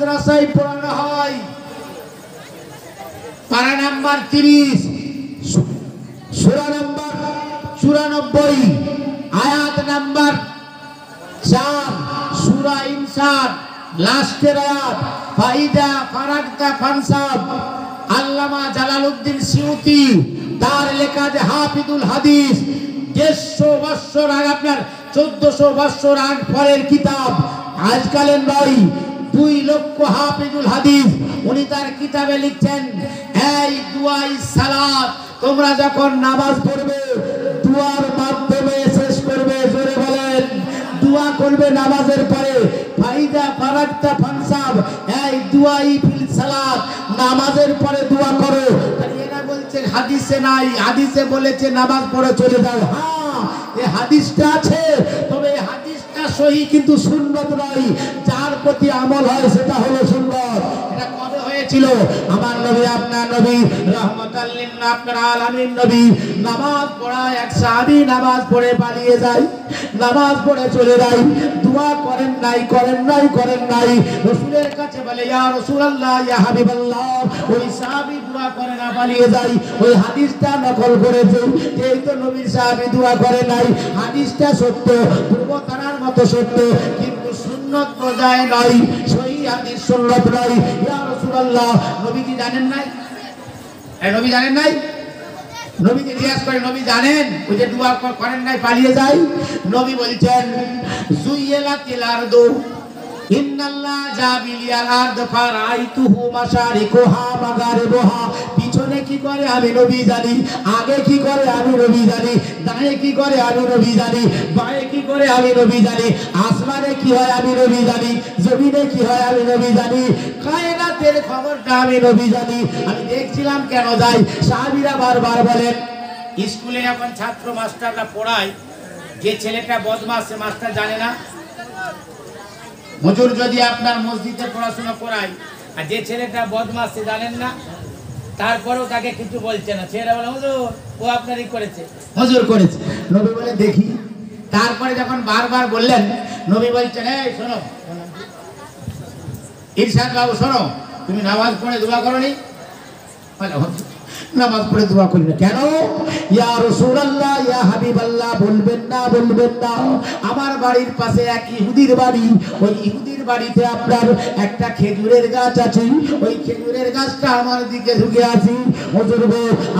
মাদ্রাসায় পড়ানো হয়। পারা নাম্বার তিরিশ, সুরা নাম্বার চুরানব্বই, আয়াত নাম্বার চার, সুরা ইনসান, লাস্টের আয়াত, ফাইদা ফারাকতা ফানসাব, আল্লামা জালালউদ্দিন সিউতি, তার লেখা যে হাফিদুল হাদিস, দেড়শো বৎসর আগে আপনার চোদ্দশো বৎসর আগ পরের কিতাব, আজকালের নয় দুই লক্ষ হাফিজুল হাদিস, উনি তার কিতাবে লিখছেন, এই দুয়াই সালাত, তোমরা যখন নামাজ পড়বে, দুয়ার মাধ্যমে শেষ করবে। জোরে বলেন, দোয়া করবে নামাজের পরে। ফাইদা ফারাক্তা ফানসাব, এই দুয়াই ফিল সালাত, নামাজের পরে দোয়া করো। এরা বলছে, হাদিসে নাই, হাদিসে বলেছে নামাজ পড়ে চলে যাও। হ্যাঁ এই হাদিসটা আছে, তবে এই হাদিসটা সহি কিন্তু সুন্নত নয়। যার প্রতি আমল হয়, সেটা হলো নবী নামাজ পড়া চলে যায় করেন নাই রসুলের কাছে বলে, ইয়া ইয়া হাবিবাল্লাহ। ওই করে না পালিয়ে ওই নকল করেছে। এই তো নবীর সাহাবী দোয়া করে নাই। হাদিসটা সত্য পূর্ব তারার মতো সত্য, কিন্তু সুন্নত বজায় নাই, সহি হাদিস সুন্নত নাই। ইয়া রাসূলুল্লাহ নবী কি জানেন নাই? এই নবী জানেন নাই? নবীকে জিজ্ঞাসা করে, নবী জানেন? ওই যে দোয়া ক- করেন নাই, পালিয়ে যায় নবী বলছেন জুইয়েলা তিলার দো ইন্নাল্লাহ জাবিলিয়াল আরদ ফারাইতুহু মাশারিকুহা মাগারিবুহা পিছনে কি করে আমি নবী জানি? আগে কি করে আমি নবী জানি? ডানে কি করে আমি নবী জানি? বাঁয়ে কি করে আমি নবী জানি? আসমানে কি হয় আমি নবী জানি? জমিনে কি হয় আমি নবী জানি? কায়নাতের খবরটা আমি নবী জানি। আমি দেখছিলাম কেন যাই? সাহাবীরা বারবার বলেন, স্কুলে এখন ছাত্র মাস্টাররা পড়ায়। যে ছেলেটা বদমাস, সে মাস্টার জানে না। হুজুর যদি আপনার মসজিদে পড়াশোনা করায়, আর যে ছেলেটা বদমাস, সে জানেন না। তারপরেও তাকে কিছু বলছে না। ছেলেরা বলে হুজুর ও আপনারই করেছে। হজুর করেছে। নবী বলে দেখি। তারপরে যখন বারবার বললেন নবী বলছেন এই শোনো। ইরশাদ বাবু শোনো তুমি নামাজ পড়ে দোয়া করো নি "হুজুর, নামাজ পড়ে দোয়া করি না কেন? ইয়া রাসূলুল্লাহ, ইয়া হাবিবাল্লাহ, বলবেন না বলবেন না। আমার বাড়ির পাশে এক ইহুদির বাড়ি। ওই ইহুদির বাড়িতে আপনার একটা খেজুরের গাছ আছে। ওই খেজুরের গাছটা আমার দিকে ঝুঁকে আছে। হুজুর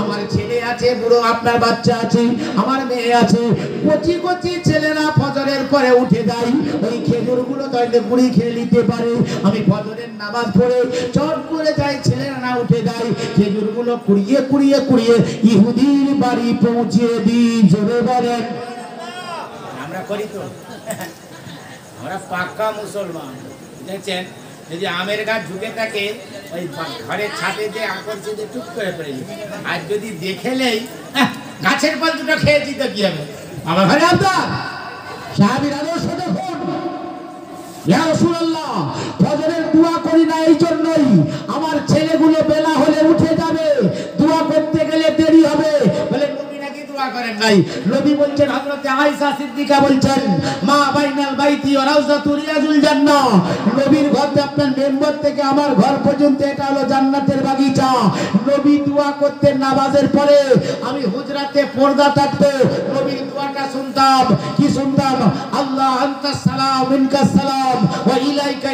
আমার ছেলে আছে, বুড়ো আপনার বাচ্চা আছে, আমার মেয়ে আছে। কচি কচি ছেলেরা ফজরের পরে উঠে যায়। ওই খেজুরগুলো তাইলে বুড়ি খেয়ে নিতে পারে। আমি ফজরের নামাজ পড়ে চট করে যাই, ছেলেরা না উঠে যায়। খেজুরগুলো কুড়িয়ে কুড়িয়ে কুড়িয়ে ইহুদির বাড়ি পৌঁছিয়ে দিই জোরে বলেন। আমরা করি তো। আমরা পাক্কা মুসলমান দেখছেন যদি আমের গাছ ঝুঁকে থাকে ওই ঘরের ছাদে যে আকর্ষিত টুক করে পড়ে আর যদি দেখেলেই গাছের ফল দুটো খেয়েছি তো কি হবে? আমার ঘরে আপনার সাহাবির আদর্শ দেখুন ফজরের দোয়া করি না এই জন্যই আমার ছেলেগুলো বেলা হলে উঠে গেলে দেরি হবে বলে নবী নাকি করেন আমার ঘর পর্যন্ত, এটা হলো জান্নাতের বাগিচা। নবী দোয়া করতেন নামাজের পরে আমি হুজরাতে পর্দা থাকতো, নবীর দোয়াটা শুনতাম। কি শুনতাম? আল্লাহ আনতাস সালাম মিনকাস সালাম, ওয়া ইলাইকা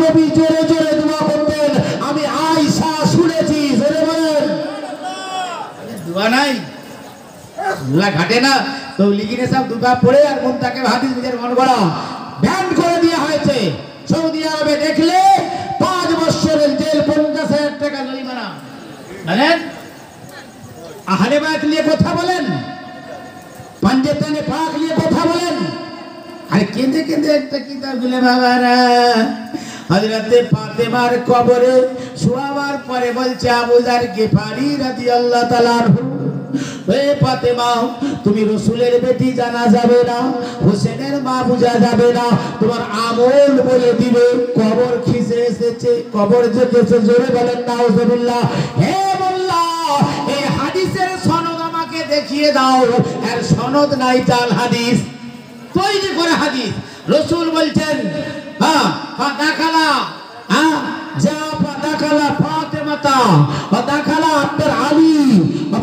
নবী জোরে জোরে দোয়া করতেন দোয়া নাই? আল্লাহ ঘাটে না? তো লিগিনে সব দুবা পড়ে আর মন তাকে হাদিস নিজের মন গড়া। ব্যান করে দেওয়া হয়েছে। সৌদি আরবে দেখলে পাঁচ বছরের জেল পঞ্চাশ হাজার টাকা জরিমানা। জানেন? আহলে বায়াত নিয়ে কথা বলেন। পাঞ্জেতানে পাক নিয়ে কথা বলেন। আরে কেঁদে কেঁদে একটা কিতাব দিলে বাবারা হযরতে ফাতেমার কবরে শোয়াবার পরে বলছে আবু জার গিফারি রাদিয়াল্লাহু তাআলা আনহু এ ফাতেমা, তুমি রসুলের বেটি জানা যাবে না, হোসেনের মা বুঝা যাবে না, তোমার আমল বলে দিবে, কবর খিসে এসেছে, কবর যেতেছে জোরে বলেন নাউজুবিল্লাহ। হে মোল্লা এই হাদিসের সনদ আমাকে দেখিয়ে দাও, এর সনদ নাই জাল হাদিস, তৈরি করে হাদিস। রসুল বলছেন হ্যাঁ ফাদাখালা হ্যাঁ যা ফাদাখালা ফাতেমাতা ফাদাখালা আব্দুল আলী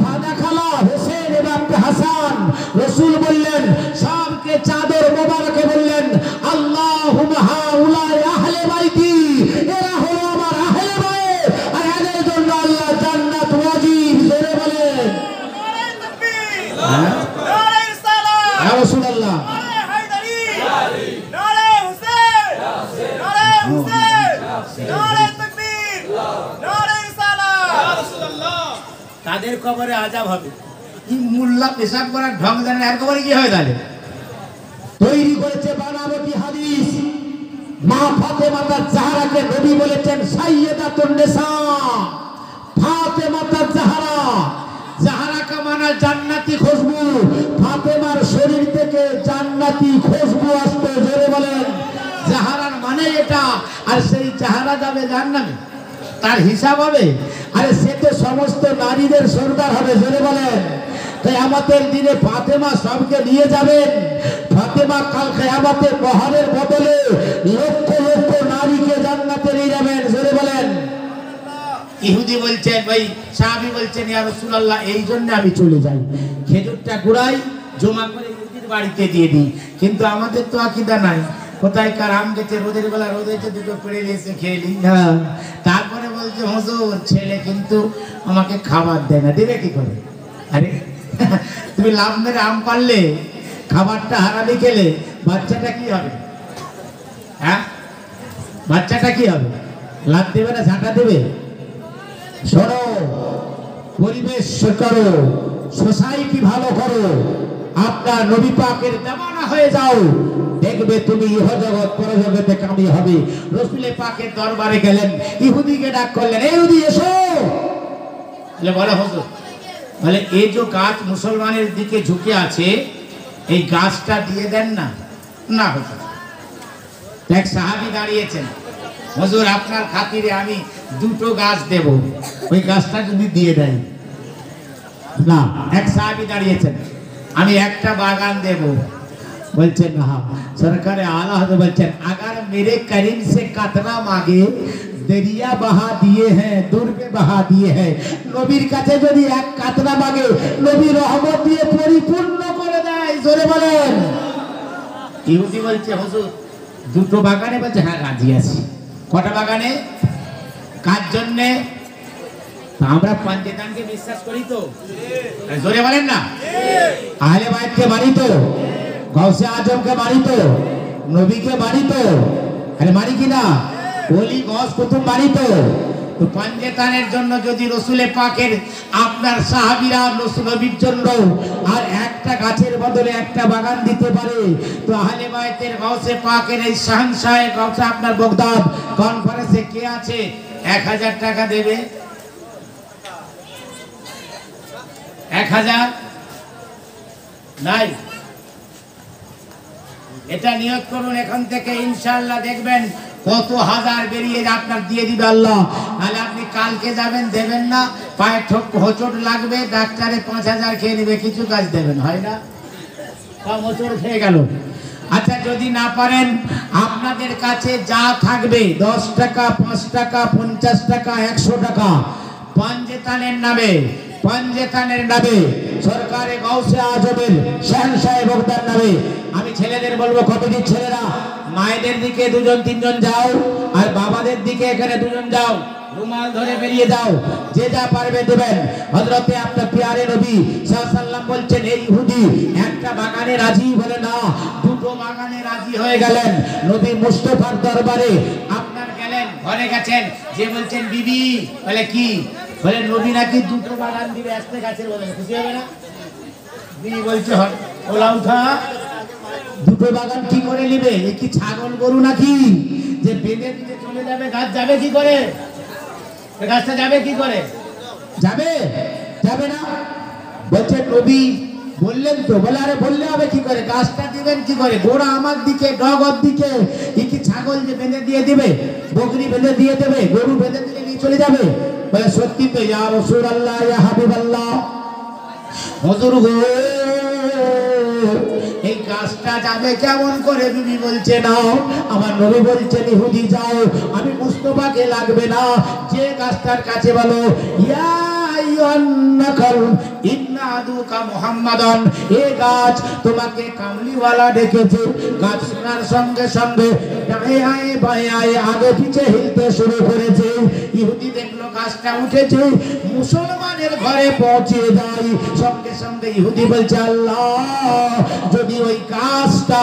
ফাদাখালা হোসেন এবং আব্দুল হাসান রসুল বললেন সবকে চাদর মোবারকে বললেন, আল্লাহুম্মা হাউলা আহলে বাইতি এরা হলো আমার আহলে বাইত আর এদের জন্য আল্লাহ জান্নাত ওয়াজিব জোরে বলেন নারে তাকবীর হ্যাঁ নারে রিসালাত ইয়া রাসূলুল্লাহ নারে হায়দারি নারে হুসেন নারে হুসেন নারে তাকবীর নারে রিসালাত তাদের কবরে আজাব হবে কি মোল্লা পেশাব করার ঢং জানে আর কবরে কি হয় তাহলে? তৈরি করেছে বানাবতি হাদিস। মা ফাতেমা তার জাহারাকে নবী বলেছেন সাইয়েদাতুন নিসা। ফাতেমা তার জাহারা জাহারা কা মানা জান্নাতি খুশবু। ফাতেমার শরীর থেকে জান্নাতি খুশবু আসতো জোরে বলেন। জাহারার মানে এটা আর সেই জাহারা যাবে জান্নামে তার হিসাব হবে? আরে সে তো সমস্ত নারীদের সর্দার হবে জোরে বলেন। তাই আমাদের দিনে ফাতেমা সবকে নিয়ে যাবেন। ফাতেমা কাল কেয়ামতের মহানের বদলে লক্ষ লক্ষ নারীকে জান্নাতে নিয়ে যাবেন জোরে বলেন। ইহুদি বলছেন ভাই সাহাবি বলছেন ইয়া রাসূলুল্লাহ এই জন্য আমি চলে যাই। খেজুরটা গুড়াই জমা করে ইহুদির বাড়িতে দিয়ে দিই। কিন্তু আমাদের তো আকিদা নাই। কোথায় কার আম গেছে রোদের বেলা রোদ দুটো পেড়ে নিয়ে এসে খেয়ে নিই। হ্যাঁ। তারপরে বলছে হুজুর, ছেলে কিন্তু আমাকে খাবার দেয় না। দেবে কি করে? আরে, তুমি লাভ মেরে আম পারলে, খাবারটা হারাবি খেলে, বাচ্চাটা কি হবে? হ্যাঁ? বাচ্চাটা কি হবে? লাভ দেবে না, ঝাঁটা দেবে? শোনো, পরিবেশ করো, সোসাইটি ভালো করো। আপনার নবী পাকের দেওয়ানা হয়ে যাও। দেখবে তুমি ইহ জগৎ, পরজগতে কামি হবে। রসুলে পাকের দরবারে গেলেন, ইহুদিকে ডাক করলেন এই ইহুদি, এসো! বলে, বলো হুজুর। বলে এই যে গাছ মুসলমানের দিকে ঝুঁকে আছে, এই গাছটা দিয়ে দেন না? না, হুজুর। এক সাহাবি দাঁড়িয়েছেন। হুজুর, আপনার খাতিরে আমি দুটো গাছ দেব। ওই গাছটা যদি দিয়ে দেয়। না, এক সাহাবি দাঁড়িয়েছেন। আমি একটা বাগান দেব। বলছেন না সরকারে আলা হতে বলছেন আগার মেরে করিম সে কাতরা মাগে দরিয়া বাহা দিয়ে হ্যাঁ দুর্বে বাহা দিয়ে হ্যাঁ নবীর কাছে যদি এক কাতরা মাগে নবী রহমত দিয়ে পরিপূর্ণ করে দেয় জোরে বলেন ইহুদি বলছে হুজুর দুটো বাগানে বলছে হ্যাঁ রাজি আছি কটা বাগানে কার জন্যে আমরা পঞ্চেতানকে বিশ্বাস করি তো জোরে বলেন না আহলে বাইতকে মারি তো গৌসে আজমকে মারি তো, নবীকে তো। আরে মারি কি না? ওলি গস কুতুব মারি তো। তো পঞ্চেতানের জন্য যদি রসুলে পাকের আপনার সাহাবিরা নবীর জন্য আর একটা গাছের বদলে একটা বাগান দিতে পারে, তো আহলে বাইতের গৌসে পাকের এই শাহনশাহে গৌসে আপনার বগদাদ কনফারেন্সে কে আছে? এক হাজার টাকা দেবে। এক হাজার? নাই। এটা নিয়োগ করুন এখন থেকে ইনশাল্লাহ দেখবেন কত হাজার বেরিয়ে আপনার দিয়ে দিবে আল্লাহ। তাহলে আপনি কালকে যাবেন, দেবেন না, পায়ে হোচট লাগবে, ডাক্তারে পাঁচ হাজার খেয়ে নেবে, কিছু কাজ দেবেন, হয় না? হোচট খেয়ে গেল। আচ্ছা যদি না পারেন, আপনাদের কাছে যা থাকবে, দশ টাকা, পাঁচ টাকা, পঞ্চাশ টাকা, একশো টাকা পঞ্জেতানের নামে পঞ্জেতানের নামে, সরকারে গৌসে আজমের শাহন সাহেব বগদার নামে। আমি ছেলেদের বলব কমিটির ছেলেরা, মায়েদের দিকে দুজন, তিনজন যাও, আর বাবাদের দিকে এখানে দুজন যাও। রুমাল ধরে বেরিয়ে যাও, যে যা পারবে দেবেন। হজরতে আপনার পিয়ারে নবী সাল্লাম বলছেন এই ইহুদি, একটা বাগানে রাজি বলে না, দুটো বাগানে রাজি হয়ে গেলেন। নবী মুস্তফার দরবারে আপনার গেলেন, ঘরে গেছেন। যে বলছেন, বিবি, বলে কি? বলে নদী নাকি দুটো বাগান দিবে, একটা গাছের বলে খুশি হবে না? দিদি বলছে ওলা উঠা, দুটো বাগান কি করে নিবে? এ কি ছাগল গরু নাকি? যে বেঁধে দিতে চলে যাবে, গাছ যাবে কি করে? গাছটা যাবে কি করে? যাবে যাবে না। বলছে, নবী বললেন তো, বলে, আরে বললে হবে কি করে? গাছটা দিবেন কি করে? গোড়া আমার দিকে ডগর দিকে। ই কি ছাগল যে বেঁধে দিয়ে দিবে? বকরি বেঁধে দিয়ে দেবে? গরু বেঁধে দিলে নিয়ে চলে যাবে? বলে, সত্যি তো, ইয়া রসুল আল্লাহ ইয়া হাবিব আল্লাহ হজুর গো, এই গাছটা যাবে কেমন করে? বিবি বলছে না আমার নবী বলছেন, ইহুদি যাও। আমি মুস্তফাকে লাগবে না। যে গাছটার কাছে বলো, ইয়া মুসলমানের ঘরে পৌঁছে যায়। সঙ্গে সঙ্গে ইহুদি বলছে, আল্লাহ, যদি ওই গাছটা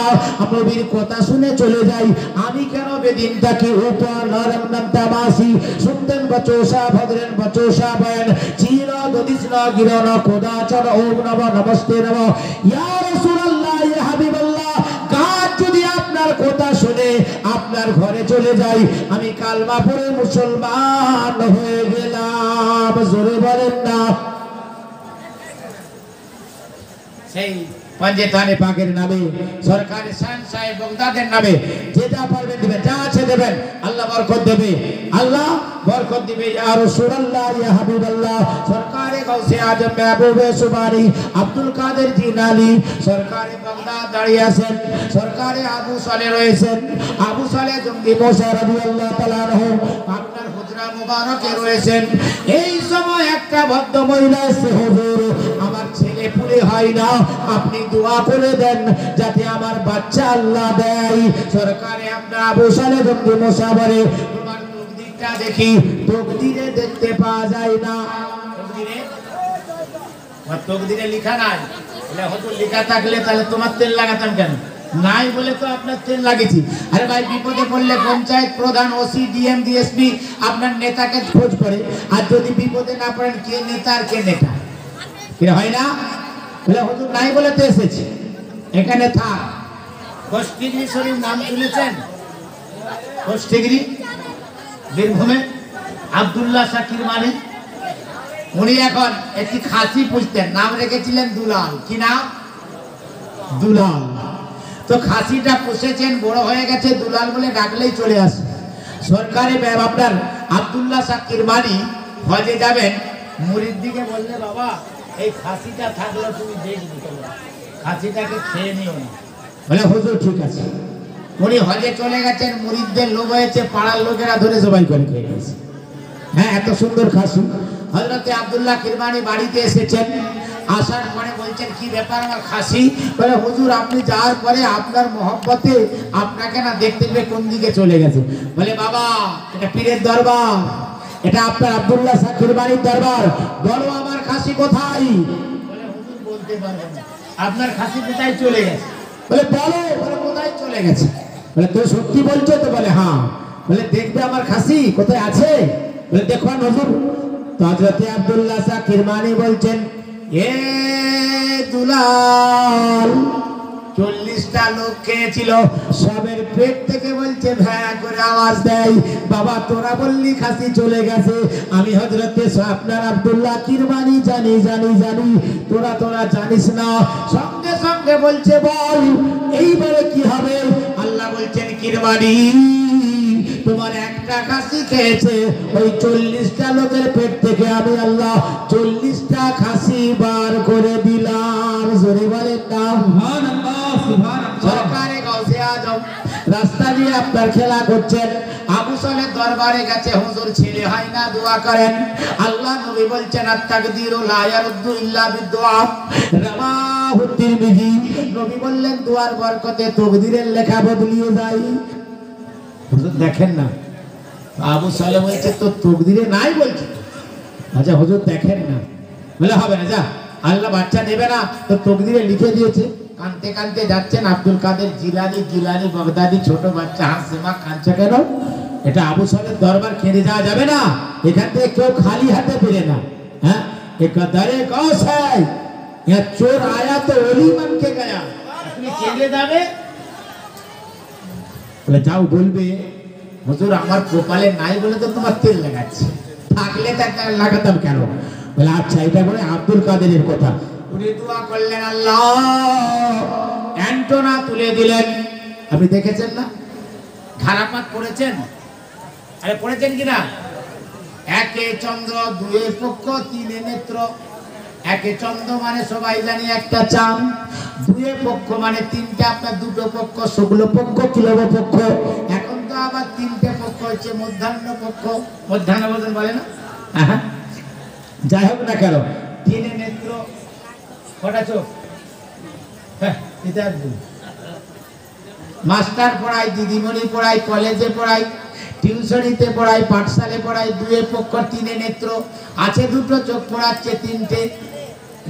নবীর কথা শুনে চলে যাই আমি কেন বেদিনটাকে উপর নরম নামতামাসি শুনতেন বচোষা ভদ্রেন বচোষা বয়ন, চির দদিষ্ণ গিরণ কোদাচর ওম নম, নমস্তে নম। ইয়া রাসূলুল্লাহ, ইয়া হাবিবাল্লাহ কাজ যদি আপনার কথা শুনে আপনার ঘরে চলে যাই, আমি কালমা পড়ে মুসলমান হয়ে গেলাম। জোরে বলেন না। সেই পঞ্জেতানে পাকের নামে, সরকারি শান সাহেব বগদাদের নামে যে যা পারবেন দিবেন, যা আছে দেবেন, আল্লাহ বরকত দেবে। আল্লাহ বরকত দিবে, ইয়া রাসূলুল্লাহ, ইয়া হাবিবাল্লাহ। সরকারে গৌসে আজম মেহবুবে সুবারি আব্দুল কাদের জিলানী সরকারে বগদাদ দাঁড়িয়ে আছেন, সরকারে আবু সালে রয়েছেন। আবু সালে জঙ্গি মোসা রাদিয়াল্লাহু তাআলা আনহু আপনার হুজরা মুবারকে রয়েছেন। এই সময় একটা ভদ্র মহিলা এসে হুজুর আমার ছেলে পুলে হয় না, আপনি দোয়া করে দেন যাতে আমার বাচ্চা আল্লাহ দেয়। সরকারে আপনার আবু সালে জঙ্গি মোসা বলে তোমার তকদিরটা দেখি, তকদিরে দেখতে পাওয়া যায় না। আমার নাই? লেখা থাকলে তাহলে তোমার তেল লাগাতাম কেন? নাই বলে তো আপনার তেল আরে ভাই, বিপদে পড়লে পঞ্চায়েত প্রধান আপনার নেতাকে খোঁজ করে। আর যদি বিপদে না পড়েন, কে নেতা আর কে নেতা? কি হয় না? বলে হুজুর নাই বলে তো এসেছি। এখানে থাক। কোষ্টিগিরি শরীর নাম শুনেছেন? কোষ্টিগিরি? বীরভূমে? আব্দুল্লাহ শাকির মানে? উনি এখন একটি খাসি পুষতেন। নাম রেখেছিলেন দুলাল। কি নাম? দুলাল। তো খাসিটা পুষেছেন বড় হয়ে গেছে দুলাল বলে ডাকলেই চলে আসে সরকারি আপনার আব্দুল্লাহ শাকির মানি হজে যাবেন। মুড়ির দিকে বললে বাবা এই খাসিটা থাকলে তুমি দেখবে তোমরা খাসিটাকে খেয়ে নিও না। বলে, হুজুর, ঠিক আছে। উনি হজে চলে গেছেন, মুরিদদের লোক হয়েছে, পাড়ার লোকেরা ধরে সবাই করে খেয়ে গেছে। হ্যাঁ এত সুন্দর খাসি। হজরতে আবদুল্লাহ কিরমানি বাড়িতে এসেছেন, আসার পরে বলছেন, কি ব্যাপার আমার খাসি? বলে, হুজুর, আপনি যাওয়ার পরে আপনার মহব্বতে আপনাকে না দেখতে পেয়ে কোন দিকে চলে গেছে? বলে, বাবা, এটা পীরের দরবার। এটা আপনার আব্দুল্লাহ সাকির বাড়ির দরবার। বলো আমার খাসি কোথায়? বলতে আপনার খাসি কোথায় চলে গেছে? বলে বলো বলে কোথায় চলে গেছে? বলে তুই সত্যি বলছো তো? বলে হ্যাঁ। বলে দেখবে আমার খাসি কোথায় আছে? বলে দেখো নজর তো হজরতে আব্দুল্লাহ শাহ কিরমানি বলছেন এ দুলাল চল্লিশটা লোক খেয়েছিল। সবের পেট থেকে বলছে, ভ্যা করে আওয়াজ দেয়। বাবা, তোরা বললি খাসি চলে গেছে। আমি হজরতে আপনার আব্দুল্লাহ কিরমানি জানি জানি জানি। তোরা তোরা জানিস না। সঙ্গে সঙ্গে বলছে, বল, এইবারে কি হবে? আল্লাহ বলছেন কিরমানি তোমার একটা খাসি খেয়েছে। ওই চল্লিশটা লোকের পেট থেকে আমি আল্লাহ রাস্তা খেলা করছেন। আবু সালের দরবারে গেছে, হুজুর, ছেলে হয় না, দোয়া করেন। আল্লাহ নবী বলছেন, আত্তাকদিরু লা ইয়ারুদ্দু ইল্লা বিদুআ রামাহু তিরমিজি নবী বললেন, দোয়ার বরকতে তকদিরের লেখা বদলিয়ে যায় হুজুর, দেখেন না। আবু সালে বলছে, তো তকদিরে নাই বলছে। আচ্ছা হুজুর, দেখেন না। বলে, হবে না, যা। আল্লাহ বাচ্চা নেবে না, তো তকদিরে লিখে দিয়েছে। কানতে কানতে যাচ্ছেন আব্দুল কাদের জিলানি জিলানি বগদাদি ছোট বাচ্চা হাসছে মা কাঁদছে কেন? এটা আবু সাহেবের দরবার খেলে যাওয়া যাবে না। এখান থেকে কেউ খালি হাতে ফিরে না। হ্যাঁ? কদরে কস। হয় চোর আয়া তো ওলি মানকে গায়া। তুমি খেলে যাবে? বলে যাও বলবে হুজুর আমার কপালে নাই বলে তো তোমার তেল লাগাচ্ছে। থাকলে তার লাগাতাম কেন? বলে আচ্ছা এটা বলে আব্দুল কাদেরের কথা। উনি তুলে দিলেন। আপনি দেখেছেন না? ধারাপাত পড়েছেন? আরে, পড়েছেন কিনা? একে চন্দ্র, দুয়ে পক্ষ, তিনে নেত্র। একে চন্দ্র মানে সবাই জানি একটা চাঁদ। দুয়ে পক্ষ মানে তিনটে, আপনার দুটো পক্ষ শুক্ল পক্ষ, কিলব পক্ষ। এখন তো আবার তিনটে পক্ষ হচ্ছে, মধ্যাহ্ন পক্ষ। মধ্যাহ্ন বলে না? যাই হোক না কেন, তিনে নেত্র হ্যাঁ। মাস্টার পড়াই দিদিমণি পড়াই কলেজে পড়াই টিউশনিতে পড়াই পাঠশালে পড়াই দুয়ে পক্ষ, তিনে নেত্র, আছে দুটো চোখ পড়াচ্ছে, তিনটে।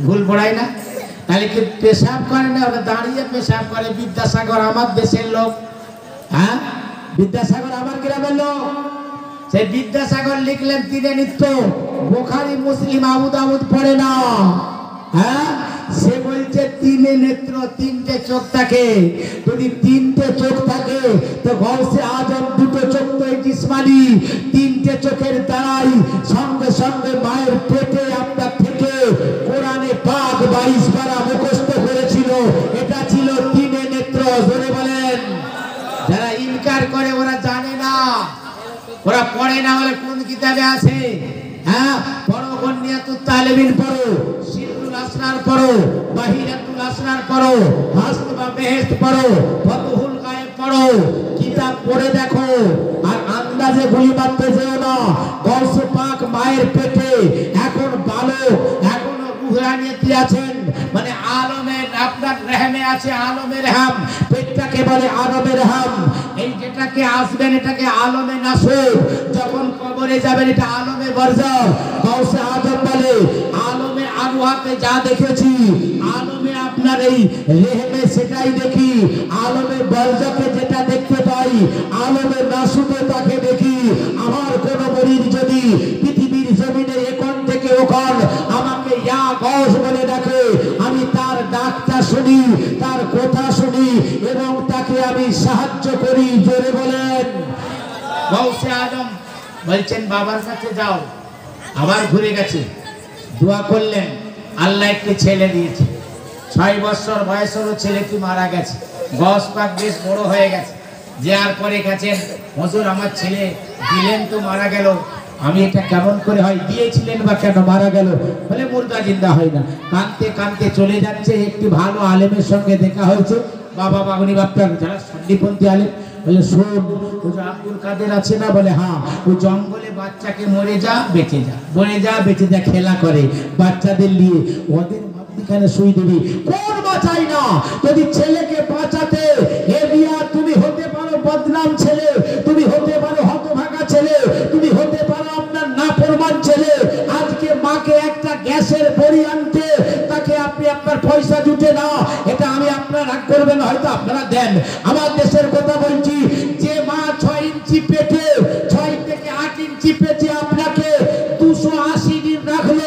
ভুল পড়াই না? তাহলে কি পেশাব করে না? ওরা দাঁড়িয়ে পেশাব করে। বিদ্যাসাগর আমার দেশের লোক। হ্যাঁ? বিদ্যাসাগর আমার গ্রামের লোক। সেই বিদ্যাসাগর লিখলেন তিনে নিত্য। বোখারি, মুসলিম আবুদ আবুদ পড়ে না। হ্যাঁ? সে বলছে, তিনে নেত্র, তিনটে চোখ থাকে। যদি তিনটে চোখ থাকে, তো গৌসে আজম দুটো চোখ তো ইসমানি তিনটে চোখের দ্বারাই সঙ্গে সঙ্গে মায়ের পেটে আপনার থেকে কোরআনে পাক বাইশ পারা মুখস্থ করেছিল। এটা ছিল তিনে নেত্র, জোরে বলেন। যারা ইনকার করে, ওরা জানে না। ওরা পড়ে না বলে কোন কিতাবে আছে? হ্যাঁ পড়ো বন্যাতুল তালেবিন পড়ো। সিরুল আসরার পড়ো বাহিরাতুল আসরার পড়ো হাসত বা বেহেশত পড়ো, ফতুহুল গায়েব পড়ো, কিতাব পড়ে দেখো, আর আন্দাজে গুলি মারতে যেও না। গৌস পাক মায়ের পেটে, এখন বালক, এখনও রুহানিয়তি আছেন? মানে আলমের আপনার রেহমে আছে আলমের রেহাম, পেটটাকে বলে আলমের রেহাম। এই যেটাকে আসবেন, এটাকে আলমে নাসুর। যখন কবরে যাবেন, এটা আলমে বর্জা। গৌসে আজম বলে আলমে যা দেখেছি, আলমে আপনার এই রেহমে সেটাই দেখি, আলমে বর্জাকে যেটা দেখতে পাই, আলমে নাসুতে তাকে দেখি। আমার কোন মরিদ যদি পৃথিবীর জমিনে এখন থেকে ওখান আমাকে ইয়া গস বলে ডাকে, আমি তার ডাকটা শুনি, তার কথা শুনি এবং তাকে আমি সাহায্য করি, জোরে বলেন। গৌসে আজম বলছেন, বাবার কাছে যাও, আবার ঘুরে গেছে। দোয়া করলেন আল্লাহ একটি ছেলে দিয়েছে। ছয় বছর বয়সেরও ছেলেটি মারা গেছে? গস পাক বেশ বড় হয়ে গেছে। যার পরে গেছেন, হজুর, আমার ছেলে দিলেন তো মারা গেল। আমি এটা কেমন করে হয়, দিয়েছিলেন বা কেন মারা গেল? বলে, মুর্দা জিন্দা হয় না। কানতে কানতে চলে যাচ্ছে, একটি ভালো আলেমের সঙ্গে দেখা হয়েছে। বাবা বাগুনি বাপ্তার যারা সন্ধিপন্থী আলেম বলে শোন ও আব্দুল কাদের আছে না বলে হ্যাঁ ও জঙ্গলে বাচ্চাকে মরে যা, বেঁচে যা। মরে যা, বেঁচে যা, খেলা করে, বাচ্চাদের নিয়ে। ওদের মাঝখানে শুই দিবি? কোন বাঁচাই না? যদি ছেলেকে বাঁচাতে এ বিয়া তুমি হতে পারো বদনাম ছেলে, তুমি হতে পারো হতভাগা ছেলে, তুমি হতে পারো আপনার না নাফরমান ছেলে। আজকে মাকে একটা গ্যাসের বড়ি পয়সা জুটে না, এটা আমি আপনার রাগ করবেন, হয়তো আপনারা দেন। আমার দেশের কথা বলছি, যে মা ছয় ইঞ্চি পেটে, ছয় থেকে আট ইঞ্চি পেটে আপনাকে দুশো আশি দিন রাখল,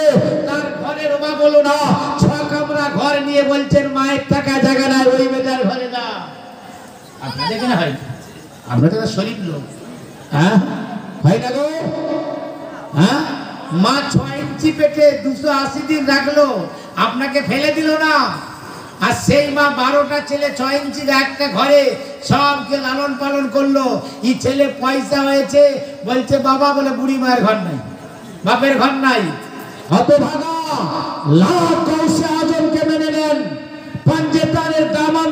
তার ঘরের অভাব হলো না। ছ কামরা ঘর নিয়ে বলছেন, মায়ের টাকা জায়গা নাই, ওই বেটার ঘরে না আপনাদের কেন হয় আমরা শরীর লোক। হ্যাঁ? হয় না গো? হ্যাঁ? মা ছয় ইঞ্চি পেটে দুশো আশি দিন রাখল আপনাকে ফেলে দিল না। আর সেই মা বারোটা ছেলে, ছয় ইঞ্চি একটা ঘরে সবকে লালন পালন করল। ই ছেলে পয়সা হয়েছে, বলছে, বাবা, বলে, বুড়ি মায়ের ঘর নাই, বাপের ঘর নাই। হতভাগা, লাখ কৌশে আজমকে মেনে নেন। পাঞ্জেতানের দামান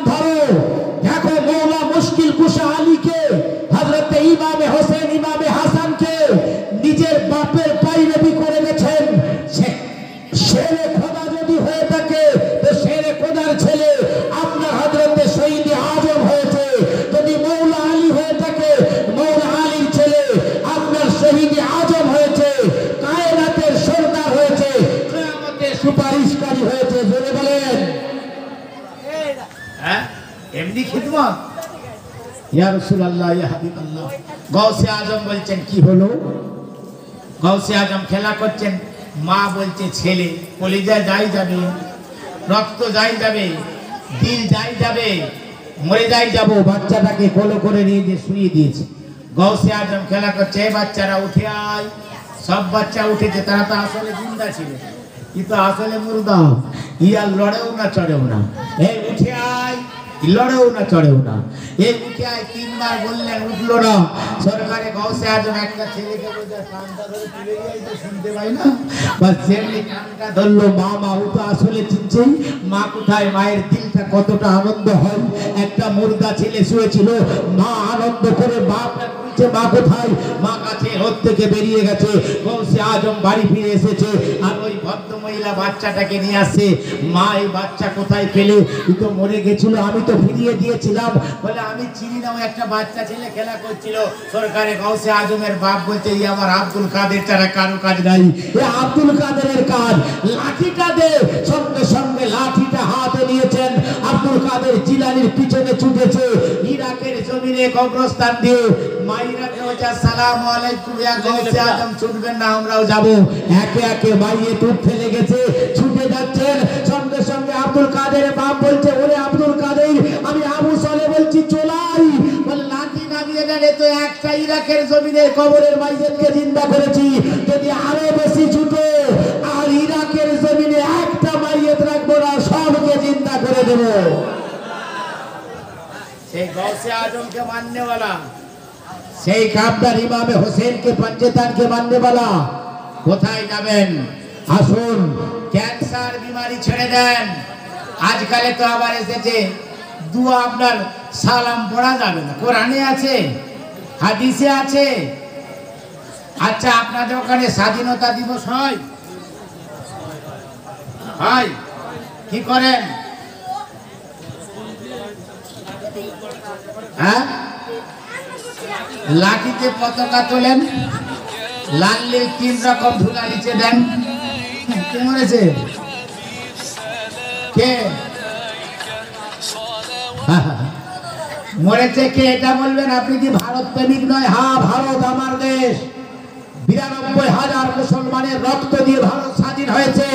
খিদমত? আজম খেলা বাচ্চাটাকে কোলো করে নিয়ে শুয়ে দিয়েছে। গৌসে আজম খেলা করছে বাচ্চারা, উঠে আয়। সব বাচ্চা উঠেছে, তারা তো আসলে জিন্দা ছিল। কিন্তু আসলে মুর্দা। ইয়ার লড়েও না, চড়েও না। এই উঠে আয়। লড়েও না, চড়েও না। এই মুখে আয় তিনবার বললেন, উঠল না। সরকারে গৌসে আজম একটা ছেলেকে বোঝা কানটা ধরে তুলে নিয়ে তো, শুনতে পাই না। বা ছেলে কানটা ধরলো, মা মা, ও তো আসলে চিনছেই। মা কোথায়? মায়ের দিলটা কতটা আনন্দ হয়। একটা মুর্দা ছেলে শুয়েছিল, মা আনন্দ করে বাপটা বলছে মা কোথায়? মা কাছে রোদ থেকে বেরিয়ে গেছে। গৌসে আজম বাড়ি ফিরে এসেছে। আর ওই ভদ্র মহিলা বাচ্চাটাকে নিয়ে আসছে মা, এই বাচ্চা কোথায় পেলে? ও তো মরে গেছিল, আমি তো ফিরিয়ে দিয়েছিলাম। বলে, আমি চিনি না, ওই একটা বাচ্চা ছেলে খেলা করছিল। সরকারে গৌসে আজমের বাপ বলছে, এই আমার আব্দুল কাদের ছাড়া কারও কাজ নাই। এ আব্দুল কাদেরের কাজ? লাঠিটা দে। সঙ্গে সঙ্গে লাঠিটা হাতে নিয়েছেন। আব্দুল কাদের জিলানির পিছনে ছুটেছে। ইরাকের জমিনে কবরস্থান দিয়ে মাইরাকে বলছে আসসালামু আলাইকুম ইয়া গৌসে আজম ছুটবেন না আমরাও যাব। একে একে মাইয়ে টুট ফেলে গেছে ছুটে যাচ্ছেন। সঙ্গে সঙ্গে আব্দুল কাদের বাপ বলছে ওরে আব্দুল কাদের আমি আবু সালে বলছি চলাই। লাঠি নামিয়ে তো একটা ইরাকের জমিনে কবরের মাইজেনকে জিন্দা করেছি। যদি আরও বেশি ছুটে আর ইরাকের জমিনে একটা মাইয়েত রাখব না সবকে জিন্দা করে দেবো। সেই গৌসে আজমকে মাননেওয়ালা সেই কাবদার ইমামে হোসেনকে, পঞ্চেতানকে মাননেওয়ালা কোথায় যাবেন? আসুন, ক্যান্সার বিমারি ছেড়ে দেন। আজকালে তো আবার এসেছে। দুয়া আপনার সালাম পড়া যাবে না। কোরআনে আছে, হাদিসে আছে। আচ্ছা আপনাদের ওখানে স্বাধীনতা দিবস হয়? হয়। কি করেন? হ্যাঁ? লাঠিতে পতাকা তোলেন, লাল নীল তিন রকম ধুলা নিচে দেন। কে মরেছে কে? মরেছে কে এটা বলবেন? আপনি কি ভারত প্রেমিক নয়? হ্যাঁ ভারত আমার দেশ। বিরানব্বই হাজার মুসলমানের রক্ত দিয়ে ভারত স্বাধীন হয়েছে।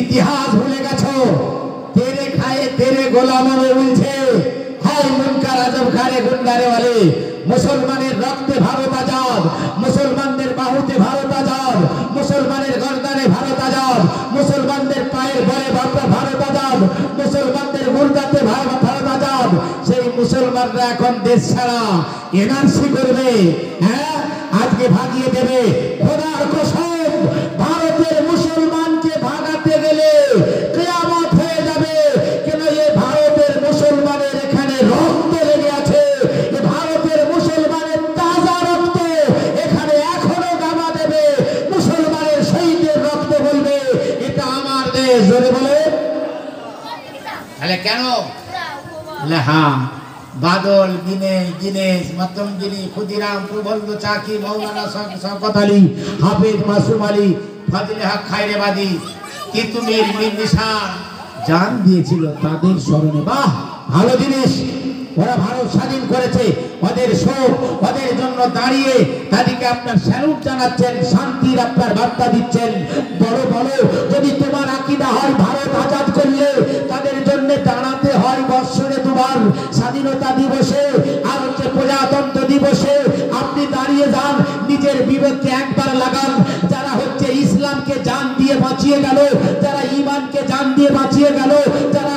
ইতিহাস ভুলে গেছো। তেরে খায়ে তেরে গোলাম বলছে হাই আজম খারে গুন্ডারে বলে মুসলমানের রক্তে ভারত আজাদ। মুসলমানদের বাহুতে ভারত আজাদ। মুসলমানের গর্দানে ভারত আজাদ। মুসলমানদের পায়ের বলে ভারত আজাদ। মুসলমানদের মুর্দাতে ভারত আজাদ। সেই মুসলমানরা এখন দেশ ছাড়া এনআরসি করবে হ্যাঁ? আজকে ভাগিয়ে দেবে। খোদার কসম। তাহলে কেন? হ্যাঁ বাদল, গিনেশ দীনেশ মতঙ্গিনী ক্ষুদিরাম, প্রবন্ধ, চাকি, মৌলানা শওকত আলী হাফিজ, মাসুম আলী, ফজলে হক নিশান? জান দিয়েছিল তাদের স্মরণে, বাহ, ভালো জিনিস। ওরা ভারত স্বাধীন করেছে, ওদের শোক, ওদের জন্য দাঁড়িয়ে তাদেরকে আপনার স্যালুট জানাচ্ছেন, শান্তির আপনার বার্তা দিচ্ছেন। বড় বড় যদি তোমার আকিদা হয়, ভারত আজাদ করলে জন্য দাঁড়াতে হয় বৎসরে দুবার স্বাধীনতা দিবসে আর হচ্ছে প্রজাতন্ত্র দিবসে। আপনি দাঁড়িয়ে যান, নিজের বিবেককে একবার লাগান। যারা হচ্ছে ইসলামকে জান দিয়ে বাঁচিয়ে গেল, যারা ইমানকে জান দিয়ে বাঁচিয়ে গেল, যারা